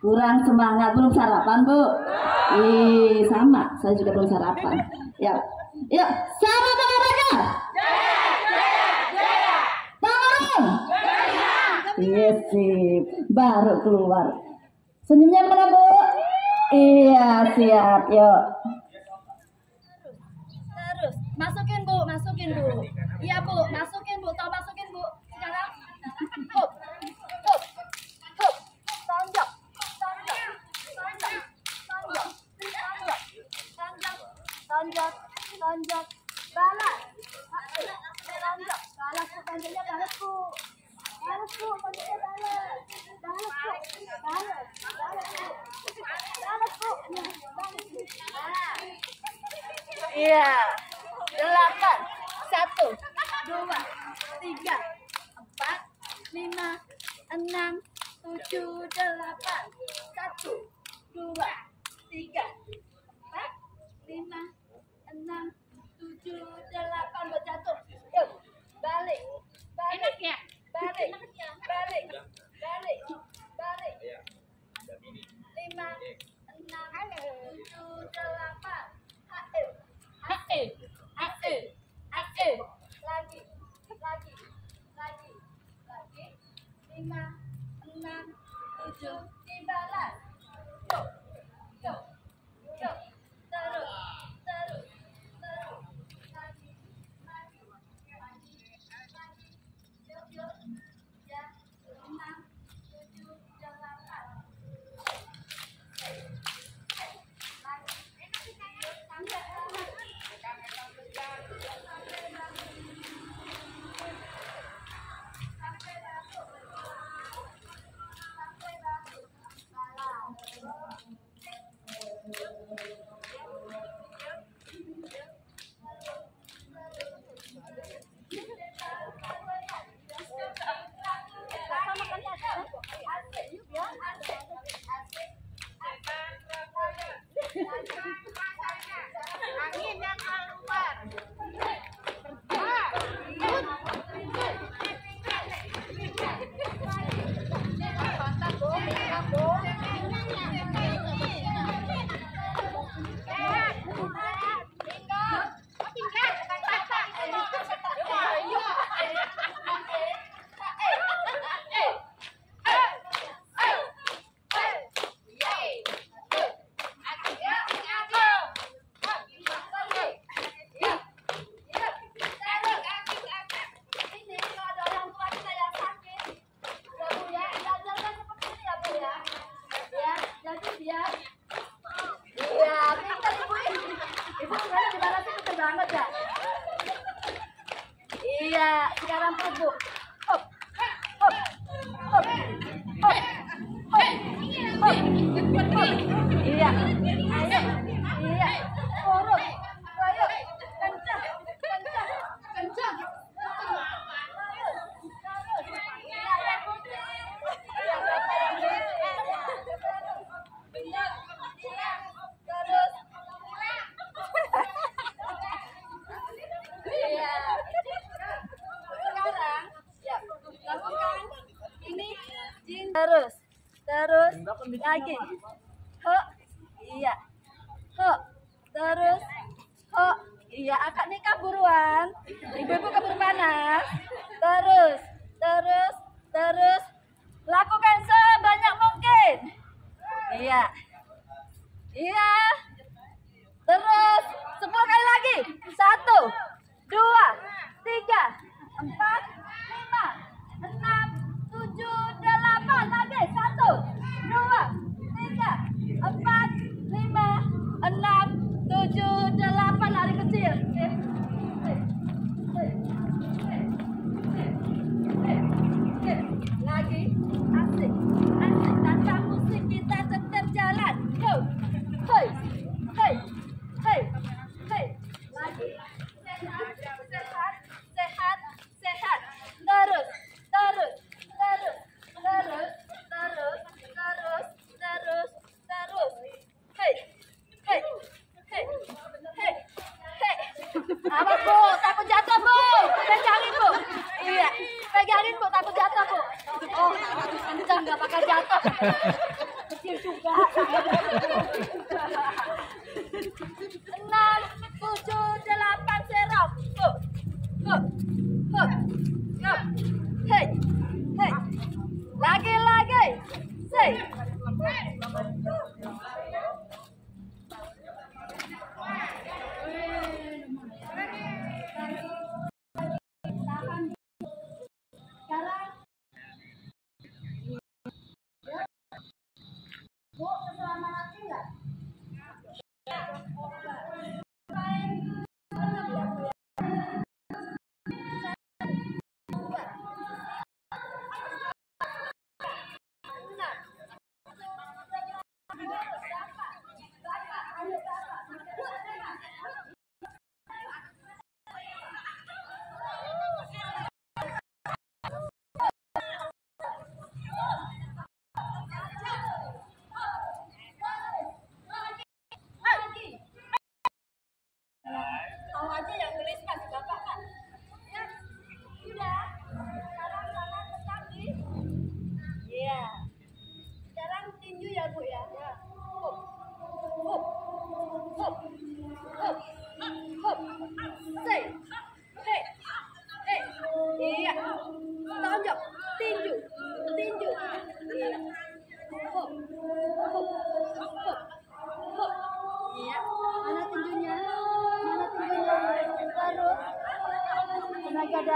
Kurang semangat belum sarapan bu? Ih sama, saya juga belum sarapan. Ya, yuk sama sama ya ya Yes, sip. baru keluar. Senyumnya mana bu? Iya siap, yuk. Terus, masukin bu, masukin bu. Iya bu, masukin bu, tolong masuk Iya. Delapan. Satu, dua, tiga, empat, lima, enam, tujuh, delapan. Satu, dua, tiga, Iya. Obrigado. lagi. Kok iya. Kok terus kok iya akak nikah buruan. Ibu-ibu kabur panas terus terus terus. Lakukan sebanyak mungkin. Iya. Iya. Terus sepuluh kali lagi. Satu dua tiga empat. nggak bakal jatuh. Kecil juga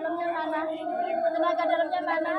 dalamnya mana tenaga dalamnya mana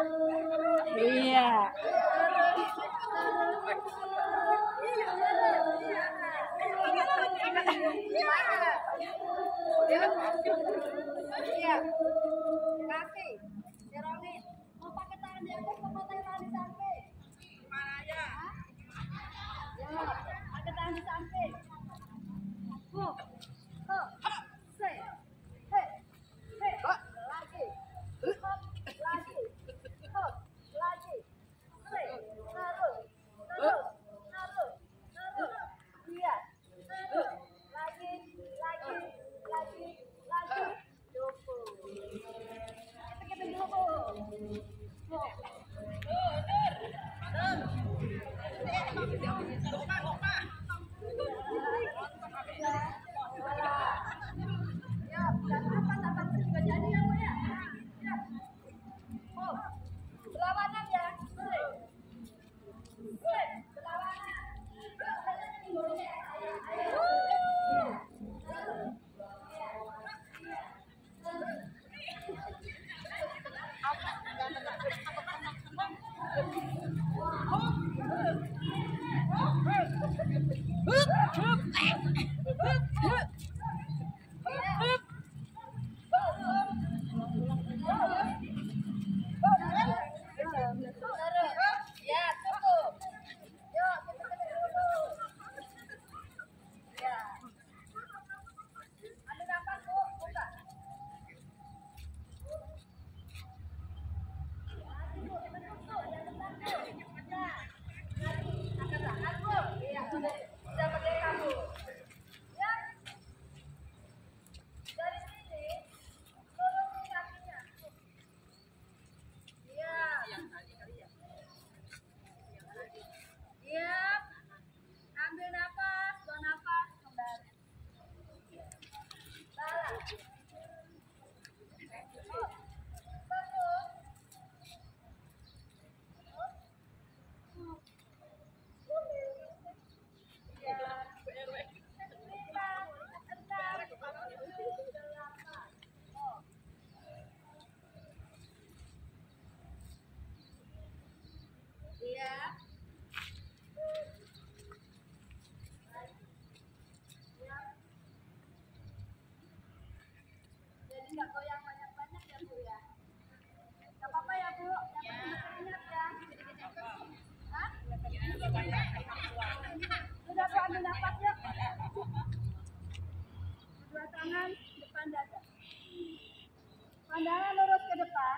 Pandangan lurus ke depan.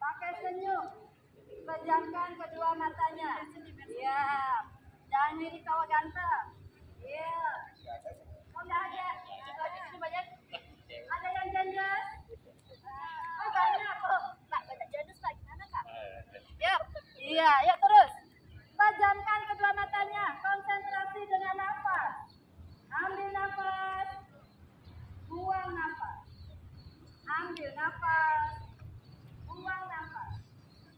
Pakai senyum. Pejamkan kedua matanya. Iya. Jangan mirip kau ganteng. Iya. Kok nggak ada. banyak. Ada yang janjas? Ah. Oh banyak kok. Pak banyak janjas lagi mana kak? Iya. Iya. Yuk terus. Pejamkan kedua matanya. Konsentrasi dengan nafas. Ambil nafas. Buang nafas.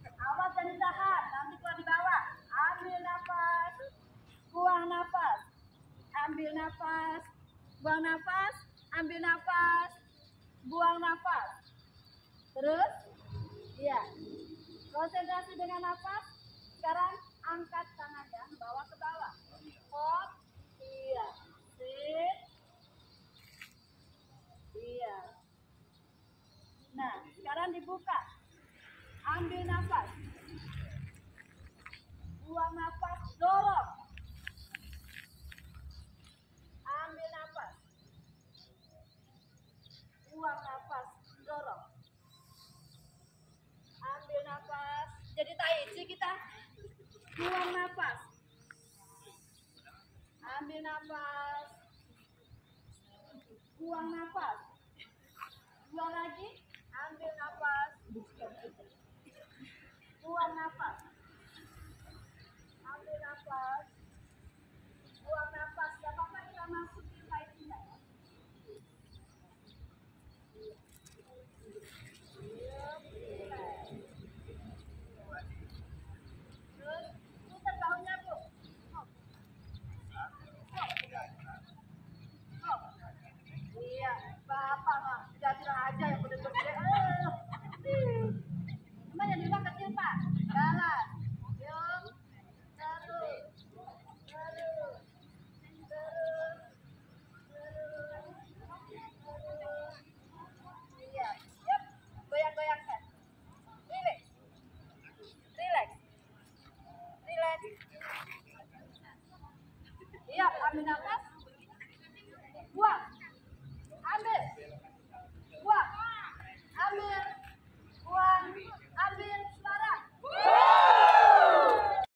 Awas dan ditahan. Nanti kalau di bawah. Ambil nafas. Buang nafas. Ambil nafas. Buang nafas. Ambil nafas. Buang nafas. Terus. Iya. Konsentrasi dengan nafas. Sekarang angkat tangannya, bawa ke bawah. Hop. Iya. Sit. Iya. Nah, sekarang dibuka. Ambil nafas. Buang nafas, dorong. Ambil nafas. Buang nafas, dorong. Ambil nafas. Jadi tai kita. Buang nafas. Ambil nafas. Buang nafas. Buang lagi. Ambil nafas. Buang nafas. Ambil nafas. Buang nafas. Gak apa-apa kita masukin